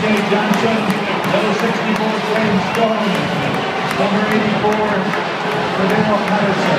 Dante Johnson, number 64, Wayne Stone, number 84, Cordero Patterson.